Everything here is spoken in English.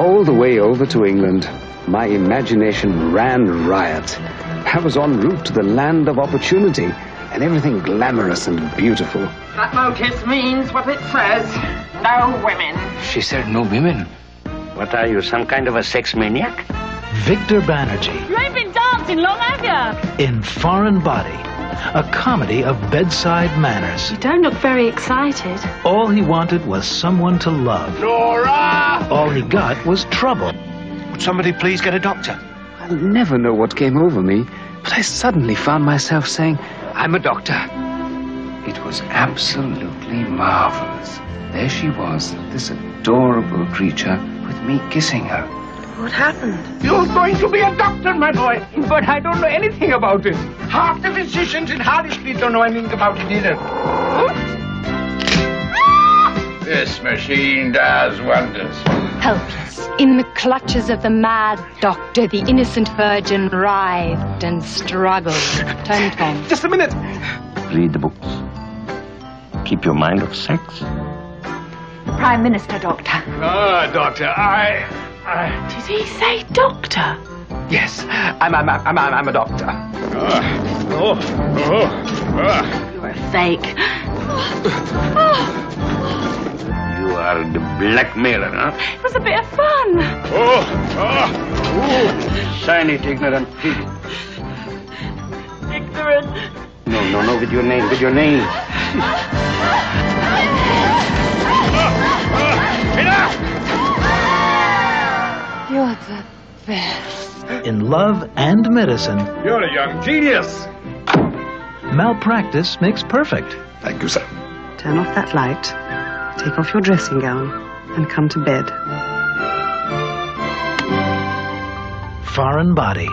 all the way over to England. My imagination ran riot. I was en route to the land of opportunity and everything glamorous and beautiful. That notice means what it says. No women. She said no women. What are you, some kind of a sex maniac? Victor Banerjee You ain't been dancing long, have you? in Foreign Body, a comedy of bedside manners. You don't look very excited. All he wanted was someone to love. Nora! All he got was trouble. Would somebody please get a doctor? I'll never know what came over me, but I suddenly found myself saying, I'm a doctor. It was absolutely marvelous. There she was, this adorable creature, with me kissing her. What happened? You're going to be a doctor, my boy. But I don't know anything about it. Half the physicians in Harley Street don't know anything about it either. This machine does wonders. Helpless, in the clutches of the mad doctor, the innocent virgin writhed and struggled. Turn Tom. Just a minute! Read the books. Keep your mind off sex. Prime Minister, Doctor. Ah, doctor, I... I... Did he say doctor? Yes, I'm, I'm, I'm, I'm, I'm a doctor. Ah. Oh, oh, ah. You're a fake. You are the blackmailer, huh? It was a bit of fun. Oh, ah. Sign it, ignorant pig. Ignorant. No, no, no, with your name, with your name. the best. In love and medicine, You're a young genius. malpractice makes perfect. Thank you, sir. Turn off that light, take off your dressing gown, and come to bed. Foreign Body.